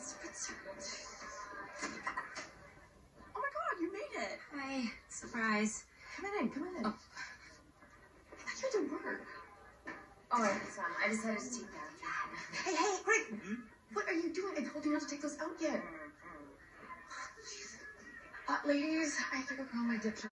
Oh my god, you made it! Hi. Surprise. Come in, come in. Oh. I had to work. Oh, I it's. Um, I decided to take that. Hey, hey, Greg! Mm -hmm. What are you doing? I told you not to take those out yet. Mm, mm. Uh, ladies, I think I'll call my dipshit.